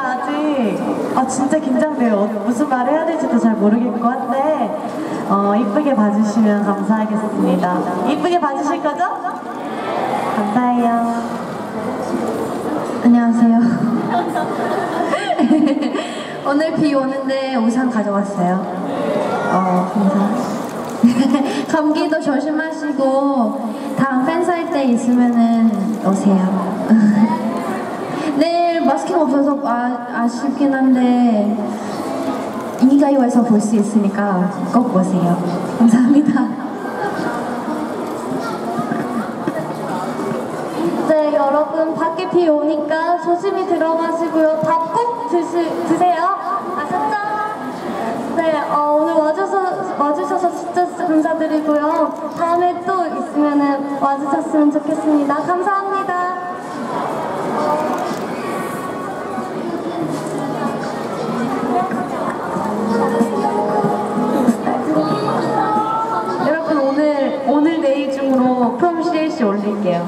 제가 아직 아 진짜 긴장돼요. 어, 무슨 말을 해야 될지도 잘 모르겠고 한데 어, 이쁘게 봐주시면 감사하겠습니다. 이쁘게 봐주실 거죠? 감사해요. 안녕하세요. 오늘 비 오는데 우산 가져왔어요. 어, 감사. 감기도 조심하시고 다음 팬사일 때 있으면은 오세요. 마스킹 없어서 아, 아쉽긴 한데 이가요에서 볼 수 있으니까 꼭 보세요. 감사합니다. 네, 여러분 밖에 비 오니까 조심히 들어가시고요. 밥 꼭 드세요. 아셨죠? 네, 어, 오늘 와줘서, 와주셔서 진짜 감사드리고요. 다음에 또 있으면 와주셨으면 좋겠습니다. 감사합니다. 중으로 프롬 CLC 올릴게요.